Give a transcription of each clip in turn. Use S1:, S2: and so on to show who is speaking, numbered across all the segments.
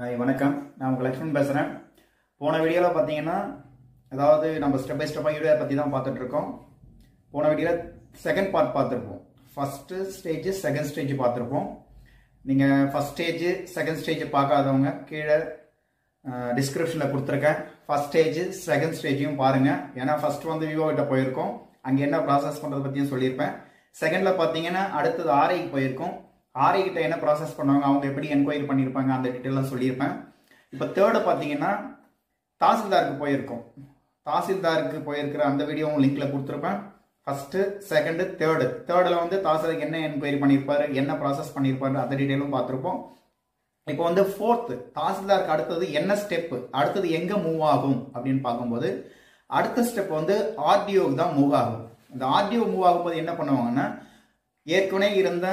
S1: Hi வணக்கம். நான் உங்கள் லக்ஷ்மண் பேசுகிறேன் போன வீடியோவில் பார்த்தீங்கன்னா அதாவது நம்ம ஸ்டெப் பை ஸ்டெப்பாக யூடியோ பற்றி தான் பார்த்துட்ருக்கோம் போன வீடியோவில் செகண்ட் பார்ட் பார்த்துருப்போம் ஃபஸ்ட்டு ஸ்டேஜ் செகண்ட் ஸ்டேஜ் பார்த்துருப்போம் நீங்கள் ஃபஸ்ட் ஸ்டேஜ் செகண்ட் ஸ்டேஜ் பார்க்காதவங்க கீழே டிஸ்கிரிப்ஷனில் கொடுத்துருக்கேன். ஃபஸ்ட் ஸ்டேஜ் செகண்ட் ஸ்டேஜையும் பாருங்கள் ஏன்னா ஃபஸ்ட் வந்து விவோ கிட்ட போயிருக்கோம். அங்கே என்ன ப்ராசஸ் பண்ணுறது பற்றியும் சொல்லியிருப்பேன். செகண்டில் பார்த்தீங்கன்னா அடுத்தது ஆரைக்கு போயிருக்கோம். ஆர்ஐ கிட்ட என்ன ப்ராசஸ் பண்ணுவாங்க அவங்க எப்படி என்கொயரி பண்ணியிருப்பாங்க அந்த டீட்டெயிலாக சொல்லியிருப்பேன். இப்போ தேர்டு பார்த்தீங்கன்னா தாசில்தாருக்கு போயிருக்கோம். தாசில்தாருக்கு போயிருக்கிற அந்த வீடியோவும் லிங்க்ல கொடுத்துருப்பேன். ஃபஸ்ட்டு செகண்டு தேர்டு தேர்டில் வந்து தாசிலருக்கு என்ன என்கொயரி பண்ணியிருப்பாரு என்ன ப்ராசஸ் பண்ணியிருப்பாரு அந்த டீட்டெயிலும் பார்த்துருப்போம். இப்போ வந்து ஃபோர்த்து தாசில்தாருக்கு அடுத்தது என்ன ஸ்டெப்பு அடுத்தது எங்கே மூவ் ஆகும்? அப்படின்னு பார்க்கும்போது அடுத்த ஸ்டெப் வந்து ஆர்டிஓக்கு தான் மூவ் ஆகும். இந்த ஆர்டிஓ மூவ் ஆகும்போது என்ன பண்ணுவாங்கன்னா ஏற்கனவே இருந்த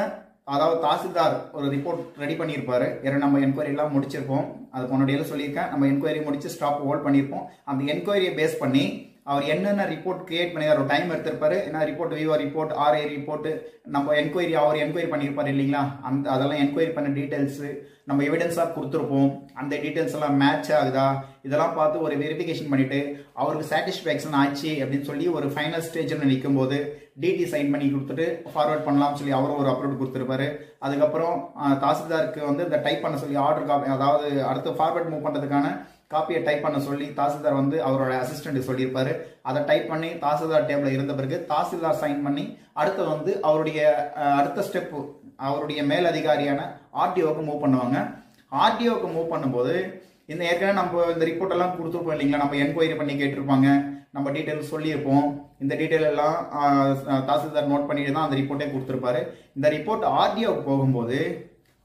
S1: அதாவது தாசில்தார் ஒரு ரிப்போர்ட் ரெடி பண்ணியிருப்பாரு. ஏன்னா நம்ம என்கொயரி எல்லாம் முடிச்சிருப்போம். அது முன்னாடியெல்லாம் சொல்லியிருக்கேன். நம்ம என்கொயரி முடிச்சு ஸ்டாப் ஹோல்ட் பண்ணியிருப்போம். அந்த என்கொயரியை பேஸ் பண்ணி அவர் என்னென்ன ரிப்போர்ட் கிரியேட் பண்ணி ஒரு டைம் எடுத்திருப்பாரு. என்ன report VO report RA report நம்ம என்கொயரி அவர் என்கொயரி பண்ணியிருப்பார் இல்லைங்களா? அந்த அதெல்லாம் என்கொயரி பண்ண டீட்டெயில்ஸு நம்ம எவிடன்ஸாக கொடுத்துருப்போம். அந்த டீட்டெயில்ஸ் எல்லாம் மேட்ச் ஆகுதா? இதெல்லாம் பார்த்து ஒரு வெரிஃபிகேஷன் பண்ணிட்டு அவருக்கு சாட்டிஸ்ஃபேக்ஷன் ஆச்சு அப்படின்னு சொல்லி ஒரு ஃபைனல் ஸ்டேஜில் நிற்கும் போது டிடி சைன் பண்ணி கொடுத்துட்டு ஃபார்வர்ட் பண்ணலாம்னு சொல்லி அவரும் ஒரு அப்லோட் கொடுத்துருப்பாரு. அதுக்கப்புறம் தாசில்தாருக்கு வந்து இந்த டைப் பண்ண சொல்லி ஆர்டர் காப்பி அதாவது அடுத்து ஃபார்வர்ட் மூவ் பண்ணுறதுக்கான காப்பியை டைப் பண்ண சொல்லி தாசில்தார் வந்து அவரோட அசிஸ்டன்ட் சொல்லியிருப்பாரு. அதை டைப் பண்ணி தாசில்தார் டேபிள் இருந்த பிறகு தாசில்தார் சைன் பண்ணி அடுத்து வந்து அவருடைய அடுத்த ஸ்டெப் அவருடைய மேல் அதிகாரியான ஆர்டிஓக்கு மூவ் பண்ணுவாங்க. ஆர்டிஓக்கு மூவ் பண்ணும்போது இந்த ஏற்கனவே நம்ம இந்த ரிப்போர்ட் எல்லாம் கொடுத்துருப்போம் இல்லைங்களா? நம்ம என்கொயரி பண்ணி கேட்டிருப்பாங்க. நம்ம டீட்டெயில் சொல்லியிருப்போம். இந்த டீட்டெயில் எல்லாம் தாசில்தார் நோட் பண்ணிட்டு தான் அந்த ரிப்போர்ட்டே கொடுத்துருப்பாரு. இந்த ரிப்போர்ட் ஆர்டிஓக்கு போகும்போது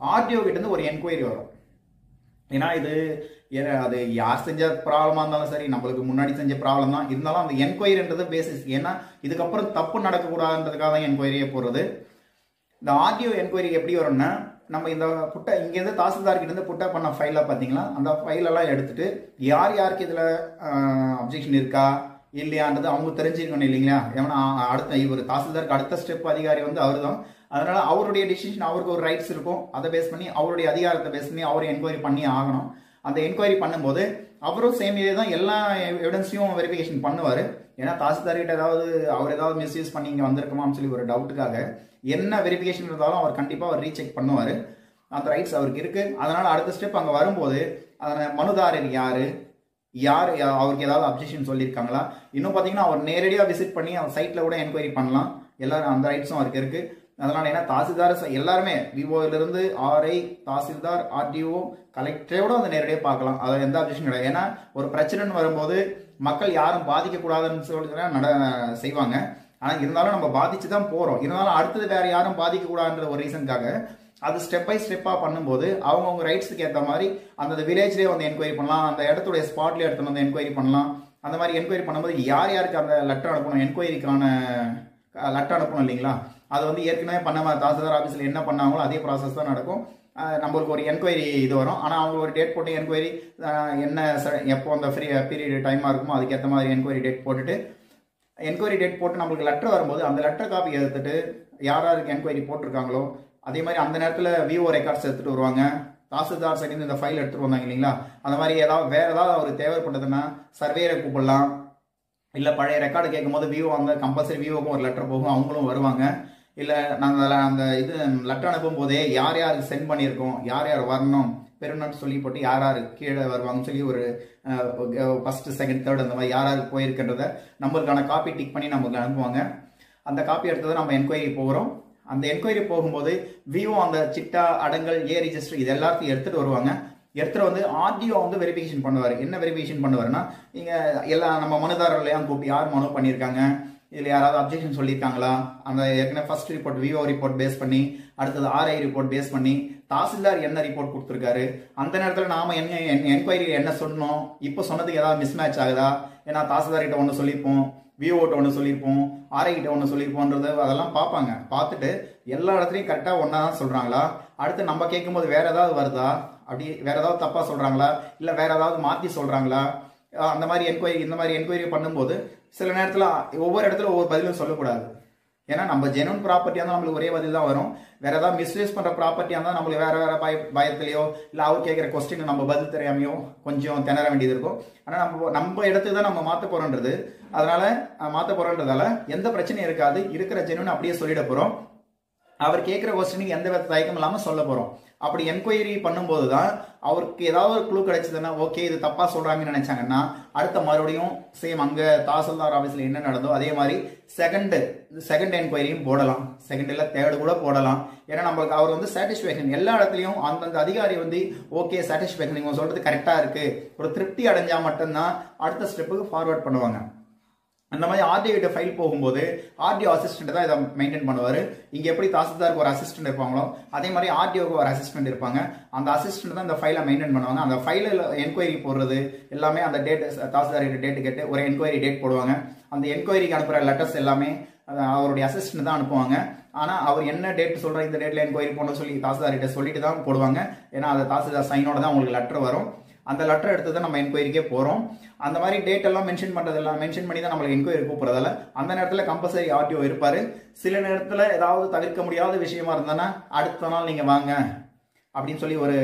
S1: ஆர்டிஓ கிட்ட இருந்து ஒரு என்கொயரி வரும். ஏன்னா இது ஏன்னா அது யார் செஞ்ச ப்ராப்ளமாக இருந்தாலும் சரி நம்மளுக்கு முன்னாடி செஞ்ச ப்ராப்ளம் தான். இருந்தாலும் அந்த என்கொயரின்றது பேசிஸ் ஏன்னா இதுக்கப்புறம் தப்பு நடக்கக்கூடாதுன்றதுக்காக தான் என்கொயரியே போகிறது இந்த ஆடியோ என்கொயரி எப்படி வரும்னா நம்ம இந்த புட்டை இங்கேருந்து தாசில்தார்கிட்டேருந்து புட்டை புட்டா பண்ண ஃபைலாக பார்த்தீங்களா அந்த ஃபைலெல்லாம் எடுத்துட்டு யார் யாருக்கு இதில் அப்ஜெக்ஷன் இருக்கா இல்லையான்றது அவங்க தெரிஞ்சிருக்கணும் இல்லைங்களா? ஏன்னா அடுத்த இவர் தாசில்தாருக்கு அடுத்த ஸ்டெப் அதிகாரி வந்து அவர் தான் அதனால அவருடைய டிசிஷன் அவருக்கு ஒரு ரைட்ஸ் இருக்கும். அதை பேஸ் பண்ணி அவருடைய அதிகாரத்தை பேஸ் பண்ணி அவர் என்கொயரி பண்ணி ஆகணும். அந்த என்கொயரி பண்ணும்போது அவரும் சேம் இதே தான் எல்லா எவிடன்ஸையும் வெரிஃபிகேஷன் பண்ணுவார். ஏன்னா தாசில்தார்கிட்ட ஏதாவது அவர் ஏதாவது மிஸ்யூஸ் பண்ணி இங்கே வந்திருக்குமான்னு சொல்லி ஒரு டவுட்டுக்காக என்ன வெரிஃபிகேஷன் இருந்தாலும் அவர் கண்டிப்பாக அவர் ரீசெக் பண்ணுவார். அந்த ரைட்ஸ் அவருக்கு இருக்குது அதனால் அடுத்த ஸ்டெப் அங்கே வரும்போது அதனை மனுதாரர் யார்? யார் அவருக்கு ஏதாவது அப்ஜெக்ஷன் சொல்லியிருக்காங்களா? இன்னும் பார்த்தீங்கன்னா அவர் நேரடியாக விசிட் பண்ணி அவர் சைட்டில் கூட என்கொயரி பண்ணலாம். எல்லாரும் அந்த ரைட்ஸும் அவருக்கு இருக்குது அதனால் என்ன? தாசில்தார் எல்லாருமே விவோவிலிருந்து ஆர்ஐ தாசில்தார் ஆர்டிஓ கலெக்டரோட வந்து நேரடியாக பார்க்கலாம். அதில் எந்த அப்ஜெக்ஷன் கிடையாது. ஏன்னா ஒரு பிரச்சனைன்னு வரும்போது மக்கள் யாரும் பாதிக்கக்கூடாதுன்னு சொல்லி நட செய்வாங்க. ஆனால் இருந்தாலும் நம்ம பாதிச்சு தான் போகிறோம் இருந்தாலும் அடுத்தது வேறு யாரும் பாதிக்கக்கூடாதுன்ற ஒரு ரீசனுக்காக அது ஸ்டெப் பை ஸ்டெப்பாக பண்ணும்போது அவங்கவுங்க ரைட்ஸுக்கு ஏற்ற மாதிரி அந்த வில்லேஜ்லேயே வந்து என்கொயரி பண்ணலாம். அந்த இடத்துடைய ஸ்பாட்லேயே எடுத்துகிட்டு வந்து என்கொயரி பண்ணலாம். அந்த மாதிரி என்கொயரி பண்ணும்போது யார் யாருக்கு அந்த லெட்டர் அனுப்பணும்? என்கொயரிக்கான லெட்டர் அனுப்பணும் இல்லைங்களா? அது வந்து ஏற்கனவே பண்ண தாசில்தார் ஆஃபீஸில் என்ன பண்ணாங்களோ அதே ப்ராசஸ் தான் நடக்கும். நம்மளுக்கு ஒரு என்கொயரி இது வரும். ஆனால் அவங்க ஒரு டேட் போட்டு என்கொயரி என்ன ச- எப்போ அந்த ஃப்ரீ பீரியட் டைமாக இருக்குமோ அதுக்கேற்ற மாதிரி என்கொயரி டேட் போட்டுட்டு என்கொயரி டேட் போட்டு நம்மளுக்கு லெட்டர் வரும்போது அந்த லெட்டர் காப்பி எடுத்துட்டு யார் யாருக்கு என்கொயரி போட்டிருக்காங்களோ அதே மாதிரி அந்த நேரத்தில் விவோ ரெக்கார்ட்ஸ் எடுத்துகிட்டு வருவாங்க. தாசில்தார் சைடு இந்த ஃபைல் எடுத்துட்டு வந்தாங்க இல்லைங்களா? அந்த மாதிரி ஏதாவது வேறு ஏதாவது அவருக்கு தேவைப்பட்டதுன்னா சர்வேயரை கூப்பிடலாம். இல்லை பழைய ரெக்கார்டு கேட்கும்போது விவோ அந்த கம்பல்சரி விவோக்கும் ஒரு லெட்டர் போகும். அவங்களும் வருவாங்க. இல்லை நாங்கள் அந்த இது லெட்டர் அனுப்பும் போதே யார் யாருக்கு சென்ட் பண்ணியிருக்கோம் யார் யார் வரணும் பெருநாட்டு சொல்லி போட்டு யார் யார் கீழே வருவாங்கன்னு சொல்லி ஒரு ஃபஸ்ட்டு செகண்ட் தேர்ட் அந்த மாதிரி யார் யாருக்கு போயிருக்கின்றத நம்மளுக்கான காப்பி டிக் பண்ணி நம்மளுக்கு அனுப்புவாங்க. அந்த காப்பி எடுத்ததை நம்ம என்கொயரி போகிறோம். அந்த என்கொயரி போகும்போது விவோ அந்த சிட்டா அடங்கல் ஏ ரிஜிஸ்டர் இது எல்லாத்தையும் எடுத்துகிட்டு வருவாங்க. எடுத்துகிட்டு வந்து ஆர்டிஓ வந்து வெரிஃபிகேஷன் பண்ணுவார். என்ன வெரிஃபிகேஷன் பண்ணுவாருன்னா நீங்கள் எல்லா நம்ம மனுதாரர்களையும் கூப்பிட்டு யார் மனு பண்ணியிருக்காங்க? இதில் யாராவது அப்ஜெக்ஷன் சொல்லியிருக்காங்களா? அந்த ஏற்கனவே first report VO report base பண்ணி அடுத்தது ஆர்ஐ ரிப்போர்ட் பேஸ் பண்ணி தாசில்தார் என்ன ரிப்போர்ட் கொடுத்துருக்காரு? அந்த நேரத்தில் நாம என்ன என்கொயரி என்ன சொன்னோம்? இப்போ சொன்னதுக்கு ஏதாவது மிஸ் மேட்ச் ஆகுதா? ஏன்னா தாசில்தார்கிட்ட ஒன்று சொல்லியிருப்போம் விஓட்ட ஒன்று சொல்லியிருப்போம் ஆர்ஐ கிட்ட ஒன்று சொல்லியிருப்போன்றது அதெல்லாம் பார்ப்பாங்க. பார்த்துட்டு எல்லா இடத்துலையும் கரெக்டாக ஒன்றா தான் சொல்கிறாங்களா அடுத்து நம்ம கேட்கும்போது வேற ஏதாவது வருதா? அப்படி வேற ஏதாவது தப்பாக சொல்கிறாங்களா இல்லை வேற ஏதாவது மாற்றி சொல்கிறாங்களா அந்த மாதிரி என்கொயரி இந்த மாதிரி என்கொயரி பண்ணும்போது சில நேரத்தில் ஒவ்வொரு இடத்துல ஒவ்வொரு பதிலும் சொல்லக்கூடாது. ஏன்னா நம்ம ஜெனுவன் ப்ராப்பர்ட்டியாக இருந்தால் நம்மளுக்கு ஒரே பதில் தான் வரும். வேற ஏதாவது மிஸ்யூஸ் பண்ணுற ப்ராப்பர்ட்டியாக இருந்தால் நம்மளுக்கு வேற வேற பய பயத்துலையோ இல்லை அவர் கேட்குற கொஸ்டின் நம்ம பதில் தெரியாமையோ கொஞ்சம் திணற வேண்டியது இருக்கும். ஆனால் நம்ம நம்ம இடத்துக்கு தான் நம்ம மாற்ற போகிறோன்றது அதனால மாற்ற போகிறோன்றதால எந்த பிரச்சனையும் இருக்காது. இருக்கிற ஜெனுவன் அப்படியே சொல்லிட போகிறோம் அவர் கேட்குற கொஸ்டினுக்கு எந்த வித தயக்கம் இல்லாமல் சொல்ல போகிறோம் அப்படி என்கொயரி பண்ணும்போது தான் அவருக்கு ஏதாவது ஒரு க்ளூ கிடைச்சதுன்னா ஓகே இது தப்பா சொல்றாங்கன்னு நினைச்சாங்கன்னா அடுத்த மறுபடியும் சேம் அங்க தாசில்தார் ஆஃபீஸில் என்ன நடந்தோ அதே மாதிரி செகண்ட் செகண்ட் என்கொயரியும் போடலாம். செகண்ட் இல்ல தேர்டு கூட போடலாம். ஏன்னா நம்மளுக்கு அவர் வந்து சாட்டிஸ்ஃபேக்ஷன் எல்லா இடத்துலையும் அந்தந்த அதிகாரி வந்து ஓகே சாட்டிஸ்ஃபேக்ஷன் நீங்க சொல்றது கரெக்டா இருக்கு. ஒரு திருப்தி அடைஞ்சா மட்டும்தான் அடுத்த ஸ்டெப்புக்கு ஃபார்வர்ட் பண்ணுவாங்க. அந்த மாதிரி ஆர்டிஓட்ட ஃபைல் போகும்போது ஆர்டிஓ அசிஸ்டன்ட் தான் இதை மெயின்டைன் பண்ணுவார். இங்கே எப்படி தாசில்தாருக்கு ஒரு அசிஸ்டன்ட் இருப்பாங்களோ அதே மாதிரி ஆர்டிஓக்கு ஒரு அசிஸ்டன்ட் இருப்பாங்க. அந்த அசிஸ்டன்ட் தான் இந்த ஃபைலை மெயின்டைன் பண்ணுவாங்க. அந்த ஃபைலில் என்கொயரி போடுறது எல்லாமே அந்த டேட் தாசில்தார்கிட்ட டேட்டு கேட்டு ஒரு என்கொயரி டேட் போடுவாங்க. அந்த என்கொயரிக்கு அனுப்புகிற லெட்டர்ஸ் எல்லாமே அவருடைய அசிஸ்டன்ட் தான் அனுப்புவாங்க. ஆனால் அவர் என்ன டேட் சொல்கிற இந்த டேட்டில் என்கொயரி போடணும்னு சொல்லி தாசில்தார்கிட்ட சொல்லிட்டு தான் போடுவாங்க. ஏன்னா அந்த தாசில்தார் சைனோட தான் உங்களுக்கு லெட்டர் வரும். அந்த லெட்டர் எடுத்து தான் நம்ம என்கொயரிக்கே போகிறோம் அந்த மாதிரி டேட் எல்லாம் மென்ஷன் பண்ணுறதெல்லாம் மென்ஷன் பண்ணி தான் நம்மளுக்கு என்கொயரி கூப்பிட்றதால அந்த நேரத்தில் கம்பல்சரி ஆர்டிஓ இருப்பார். சில நேரத்தில் ஏதாவது தவிர்க்க முடியாத விஷயமா இருந்ததுன்னா அடுத்த நாள் நீங்கள் வாங்க அப்படின்னு சொல்லி ஒரு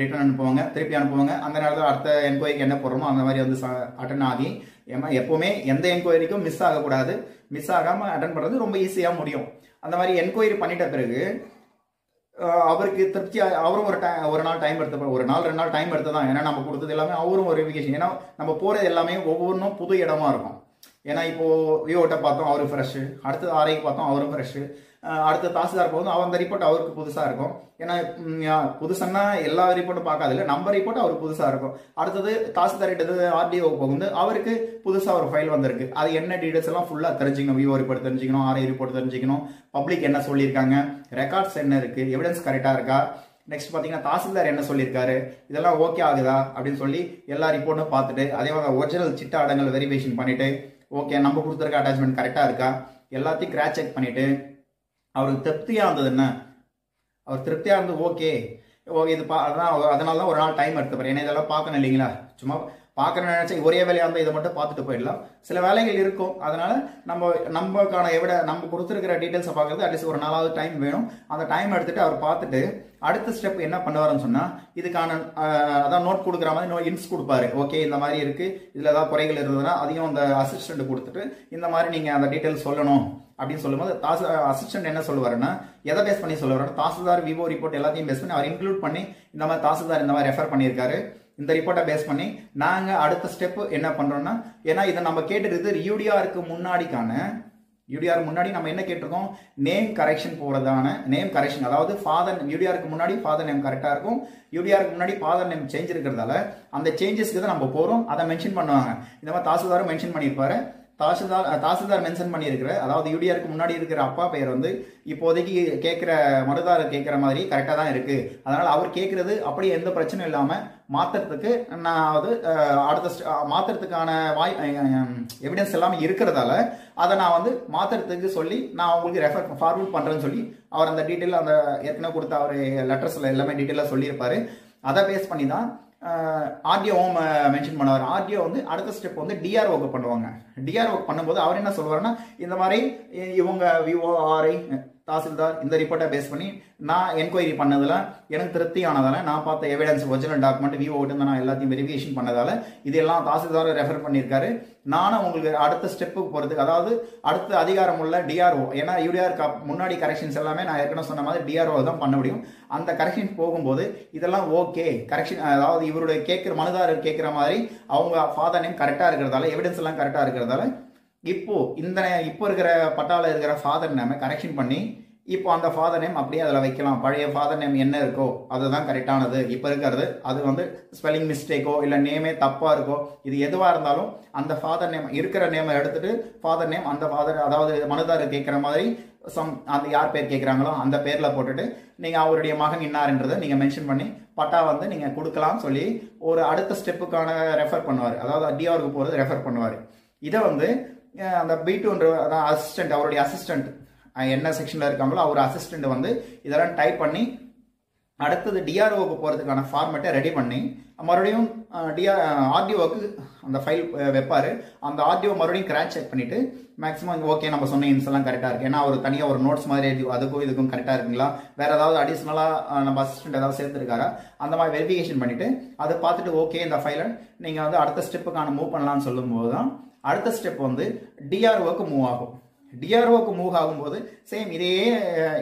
S1: ரிட்டர்ன் அனுப்புவாங்க திருப்பி அனுப்புவாங்க. அந்த நேரத்தில் அடுத்த என்கொயரிக்கு என்ன போடுறோமோ அந்த மாதிரி வந்து அட்டன் ஆகி ஏமா எப்போவுமே எந்த என்கொயரிக்கும் மிஸ் ஆகக்கூடாது. மிஸ் ஆகாமல் அட்டன் பண்ணுறது ரொம்ப ஈஸியாக முடியும். அந்த மாதிரி என்கொயரி பண்ணிட்ட பிறகு அவருக்கு திருப்தி அவரும் ஒரு டை- ஒரு நாள் டைம் எடுத்து ஒரு நாள் ரெண்டு நாள் டைம் எடுத்து தான். ஏன்னா நம்ம கொடுத்தது எல்லாமே அவரும் ஒரு வெரிஃபிகேஷன் ஏன்னா நம்ம போறது எல்லாமே ஒவ்வொன்றும் புது இடமா இருக்கும். ஏன்னா இப்போ விவோட்ட பார்த்தோம் அவரு ஃப்ரெஷ்ஷு அடுத்தது ஆரைக்கு பார்த்தோம் அவரும் ஃப்ரெஷ்ஷு அடுத்த தாசில்தார் போதும் அவர் அந்த ரிப்போர்ட் அவருக்கு புதுசாக இருக்கும். ஏன்னா ம், புதுசுன்னா எல்லா ரிப்போர்ட்டும் பார்க்காது இல்லை. நம்ம ரிப்போர்ட் அவருக்கு புதுசாக இருக்கும். அடுத்தது தாசில்தார் கிட்ட ஆர்டிஓ போகுது அவருக்கு புதுசாக ஒரு ஃபைல் வந்திருக்கு. அது என்ன டீடைல்ஸ் எல்லாம் ஃபுல்லாக தெரிஞ்சுக்கணும். விஓ ரிப்போர்ட் தெரிஞ்சுக்கணும் ஆர்ஐ ரிப்போர்ட் தெரிஞ்சுக்கணும். பப்ளிக் என்ன சொல்லியிருக்காங்க? ரெக்கார்ட்ஸ் என்ன இருக்குது எவிடன்ஸ் கரெக்டாக இருக்கா? நெக்ஸ்ட் பார்த்தீங்கன்னா தாசில்தார் என்ன சொல்லியிருக்காரு? இதெல்லாம் ஓகே ஆகுதா? அப்படின்னு சொல்லி எல்லா ரிப்போர்ட்டும் பார்த்துட்டு அதே மாதிரி ஒரிஜினல் சிட்டா அடங்கல் வெரிஃபிகேஷன் பண்ணிவிட்டு ஓகே நம்ம கொடுத்துருக்க அட்டாச்மெண்ட் கரெக்டாக இருக்கா? எல்லாத்தையும் கிராச் செக் பண்ணிவிட்டு அவருக்கு திருப்தியாக இருந்தது என்ன? அவர் திருப்தியாக இருந்தது ஓகே ஓகே இது பா அதான் அதனால தான் ஒரு நாள் டைம் எடுத்துப்பாரு ஏன்னா இதெல்லாம் பார்க்கணும் இல்லைங்களா? சும்மா பார்க்கணும்னு நினச்சா ஒரே வேலையாக இருந்தால் இதை மட்டும் பார்த்துட்டு போயிடலாம். சில வேலைகள் இருக்கும். அதனால் நம்ம நம்மக்கான எவிட நம்ம கொடுத்துருக்கிற டீட்டெயில்ஸை பார்க்கறது அட்லீஸ்ட் ஒரு நாலாவது டைம் வேணும். அந்த டைம் எடுத்துட்டு அவர் பார்த்துட்டு அடுத்த ஸ்டெப் என்ன பண்ணுவாருன்னு சொன்னால் இதுக்கான அதான் நோட் கொடுக்குற மாதிரி நோ இன்ஸ் கொடுப்பாரு. ஓகே இந்த மாதிரி இருக்குது இதில் ஏதாவது குறைகள் இருந்ததுன்னா அதையும் அந்த அசிஸ்டண்ட்டு கொடுத்துட்டு இந்த மாதிரி நீங்கள் அந்த டீட்டெயில்ஸ் சொல்லணும். அப்படின்னு சொல்லும்போது தாசு அசிஸ்டன்ட் என்ன சொல்லுவாருன்னா எதை பேஸ் பண்ணி சொல்லுவாருன்னா தாசில்தார் விவோ ரிப்போர்ட் எல்லாத்தையும் பேஸ் பண்ணி அவர் இன்க்ளூட் பண்ணி இந்த மாதிரி தாசில்தார் இந்த மாதிரி ரெஃபர் பண்ணியிருக்காரு. இந்த ரிப்போர்ட்டை பேஸ் பண்ணி நாங்கள் அடுத்த ஸ்டெப் என்ன பண்ணுறோம்னா ஏன்னா இதை நம்ம கேட்டுருது யூடிஆருக்கு முன்னாடிக்கான யூடிஆர் முன்னாடி நம்ம என்ன கேட்டிருக்கோம்? நேம் கரெக்ஷன் போகிறதான நேம் கரெக்ஷன் அதாவது ஃபாதர் யூடிஆருக்கு முன்னாடி ஃபாதர் நேம் கரெக்டாக இருக்கும். யூடிஆருக்கு முன்னாடி ஃபாதர் நேம் சேஞ்ச் இருக்கிறதால அந்த சேஞ்சஸ்க்கு தான் நம்ம போகிறோம் அதை மென்ஷன் பண்ணுவாங்க. இந்த மாதிரி தாசில்தாரும் மென்ஷன் பண்ணியிருப்பாரு. தாசில்தார் தாசில்தார் மென்ஷன் பண்ணியிருக்கிற அதாவது யூடிஆருக்கு முன்னாடி இருக்கிற அப்பா பெயர் வந்து இப்போதைக்கு கேட்குற மருதார் கேட்குற மாதிரி கரெக்டாக தான் இருக்கு. அதனால் அவர் கேட்குறது அப்படியே எந்த பிரச்சனையும் இல்லாமல் மாத்துறதுக்கு நான் அது அடுத்த மாத்துறதுக்கான வாய் எவிடன்ஸ் எல்லாமே இருக்கிறதால அதை நான் வந்து மாத்துறதுக்கு சொல்லி நான் உங்களுக்கு ரெஃபர் ஃபார்வர்ட் பண்ணுறேன்னு சொல்லி அவர் அந்த டீட்டெயில் அந்த ஏற்கனவே கொடுத்த அவர் லெட்டர்ஸில் எல்லாமே டீட்டெயிலாக சொல்லியிருப்பார். அதை பேஸ் பண்ணி தான் ஆர்டிஓ மென்ஷன் பண்ணுவார். ஆர்டிஓ வந்து அடுத்த ஸ்டெப் வந்து டிஆர்ஓக்கு பண்ணுவாங்க. டிஆர்ஓ பண்ணும்போது அவர் என்ன சொல்வாருன்னா இந்த மாதிரி இவங்க இவங்க விஓஆர்ஐ தாசில்தார் இந்த ரிப்போர்ட்டை பேஸ் பண்ணி நான் என்கொயரி பண்ணதில் எனக்கு திருப்தியானதால நான் பார்த்த எவிடன்ஸ் ஒரிஜினல் டாக்குமெண்ட் விவோ கிட்ட நான் எல்லாத்தையும் வெரிஃபிகேஷன் பண்ணதால் இதெல்லாம் தாசில்தார் ரெஃபர் பண்ணியிருக்காரு. நானும் உங்களுக்கு அடுத்த ஸ்டெப்புக்கு போகிறதுக்கு அதாவது அடுத்த அதிகாரம் உள்ள டிஆர்ஓ ஏன்னா யூடிஆர் முன்னாடி கரெக்ஷன்ஸ் எல்லாமே நான் ஏற்கனவே சொன்ன மாதிரி டிஆர்ஓ தான் பண்ண முடியும். அந்த கரெக்ஷன் போகும்போது இதெல்லாம் ஓகே கரெக்ஷன் அதாவது இவருடைய கேட்குற மனுதாரர் கேட்குற மாதிரி அவங்க ஃபாதர் நேம் கரெக்டாக இருக்கிறதால எவிடன்ஸ் எல்லாம் கரெக்டாக இருக்கிறதால இப்போ இந்த இப்போ இருக்கிற பட்டாவில் இருக்கிற ஃபாதர் நேமை கரெக்ஷன் பண்ணி இப்போ அந்த ஃபாதர் நேம் அப்படியே அதில் வைக்கலாம். பழைய ஃபாதர் நேம் என்ன இருக்கோ அதுதான் கரெக்டானது இப்போ இருக்கிறது அது வந்து ஸ்பெல்லிங் மிஸ்டேக்கோ இல்லை நேமே தப்பாக இருக்கோ இது எதுவாக இருந்தாலும் அந்த ஃபாதர் நேம் இருக்கிற நேமை எடுத்துட்டு ஃபாதர் நேம் அந்த ஃபாதர் அதாவது மனுதாரர் கேட்குற மாதிரி சம் அந்த யார் பேர் கேட்குறாங்களோ அந்த பேரில் போட்டுட்டு நீங்கள் அவருடைய மகன் இன்னார்ன்றதை நீங்கள் மென்ஷன் பண்ணி பட்டா வந்து நீங்கள் கொடுக்கலாம்னு சொல்லி ஒரு அடுத்த ஸ்டெப்புக்கான ரெஃபர் பண்ணுவார். அதாவது டிஆருக்கு போகிறது ரெஃபர் பண்ணுவார். இதை வந்து அந்த பி டூன்ற அதான் அசிஸ்டன்ட் அவருடைய அசிஸ்டன்ட் என்ன செக்ஷனில் இருக்காங்களோ அவர் அசிஸ்டன்ட் வந்து இதெல்லாம் டைப் பண்ணி அடுத்தது டிஆர்ஓக்கு போகிறதுக்கான ஃபார்மேட்டை ரெடி பண்ணி மறுபடியும் டிஆர் ஆர்டிஓக்கு அந்த ஃபைல் வைப்பார். அந்த ஆர்டிஓ மறுபடியும் கிராச் செக் பண்ணிவிட்டு மேக்ஸிமம் ஓகே நம்ம சொன்ன இன்ஸ் எல்லாம் கரெக்டாக இருக்குது ஏன்னா அவர் தனியாக ஒரு நோட்ஸ் மாதிரி எழுதி அதுக்கும் இதுக்கும் கரெக்டாக இருக்குங்களா? வேறு ஏதாவது அடிஷ்னலாக நம்ம அசிஸ்டன்ட் ஏதாவது சேர்த்துருக்காரா? அந்த மாதிரி வெரிஃபிகேஷன் பண்ணிவிட்டு அதை பார்த்துட்டு ஓகே இந்த ஃபைலை நீங்கள் வந்து அடுத்த ஸ்டெப்புக்கான மூவ் பண்ணலாம்னு சொல்லும்போது தான் அடுத்த ஸ்டெப் வந்து டிஆர்ஓக்கு மூவ் ஆகும். டிஆர்ஓக்கு மூவ் ஆகும்போது சேம் இதே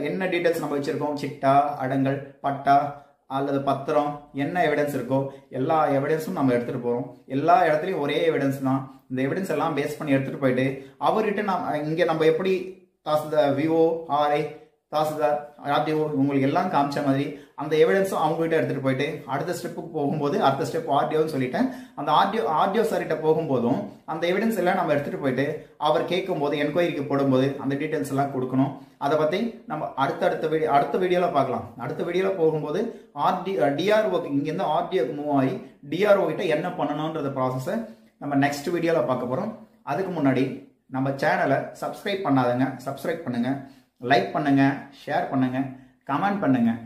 S1: என்ன டீட்டெயில்ஸ் நம்ம வச்சுருக்கோம்? சிட்டா அடங்கல் பட்டா அல்லது பத்திரம் என்ன எவிடன்ஸ் இருக்கோ எல்லா எவிடன்ஸும் நம்ம எடுத்துகிட்டு போகிறோம் எல்லா இடத்துலையும் ஒரே எவிடன்ஸ் தான். இந்த எவிடன்ஸ் எல்லாம் பேஸ் பண்ணி எடுத்துகிட்டு போயிட்டு அவர்கிட்ட நம்ம இங்கே நம்ம எப்படி tahsildar VO RI tahsildar RDO உங்களுக்கு எல்லாம் காமிச்ச மாதிரி அந்த எவிடன்ஸும் அவங்ககிட்ட எடுத்துகிட்டு போயிட்டு அடுத்த ஸ்டெப்புக்கு போகும்போது அடுத்த ஸ்டெப் ஆர்டிஓன்னு சொல்லிட்டேன். அந்த ஆர்டிஓ ஆர்டிஓ சார்கிட்ட போகும்போதும் அந்த எவிடன்ஸ் எல்லாம் நம்ம எடுத்துகிட்டு போயிட்டு அவர் கேட்கும்போது என்கொயரிக்கு போடும்போது அந்த டீட்டெயில்ஸ் எல்லாம் கொடுக்கணும். அதை பற்றி நம்ம அடுத்தடுத்த வீடியோ அடுத்த வீடியோவில் பார்க்கலாம். அடுத்த வீடியோவில் போகும்போது ஆர்டி டிஆர்ஓக்கு இங்கேருந்து ஆர்டிஓக்கு மூவ் ஆகி டிஆர்ஓ கிட்ட என்ன பண்ணணுன்றத ப்ராசஸை நம்ம நெக்ஸ்ட் வீடியோவில் பார்க்க போகிறோம் அதுக்கு முன்னாடி நம்ம சேனலை சப்ஸ்கிரைப் பண்ணாதங்க சப்ஸ்கிரைப் பண்ணுங்கள் லைக் பண்ணுங்கள் ஷேர் பண்ணுங்கள் கமெண்ட் பண்ணுங்கள்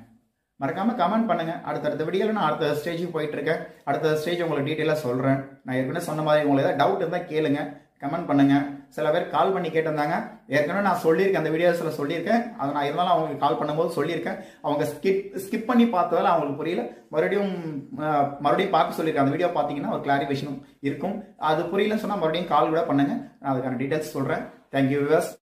S1: மறக்காமல் கமெண்ட் பண்ணுங்கள் அடுத்தடுத்த வீடியோவில் நான் அடுத்த ஸ்டேஜுக்கு போயிட்டு இருக்கேன் அடுத்த ஸ்டேஜ் உங்களுக்கு டீட்டெயிலாக சொல்கிறேன் நான் ஏற்கனவே சொன்ன மாதிரி உங்களுக்கு ஏதாவது டவுட் இருந்தால் கேளுங்க. கமெண்ட் பண்ணுங்க. சில பேர் கால் பண்ணி கேட்டிருந்தாங்க. ஏற்கனவே நான் சொல்லியிருக்கேன். அந்த வீடியோஸில் சொல்லியிருக்கேன். அதை நான் இருந்தாலும் அவங்களுக்கு கால் பண்ணும்போது சொல்லியிருக்கேன். அவங்க ஸ்கிப் ஸ்கிப் பண்ணி பார்த்ததால் அவங்களுக்கு புரியல. மறுபடியும் மறுபடியும் பார்க்க சொல்லியிருக்கேன். அந்த வீடியோ பார்த்தீங்கன்னா ஒரு கிளாரிஃபிகேஷனும் இருக்கும். அது புரியலன்னு சொன்னால் மறுபடியும் கால் கூட பண்ணுங்க. நான் அதுக்கான டீட்டெயில்ஸ் சொல்கிறேன் தேங்க்யூ விவர்ஸ்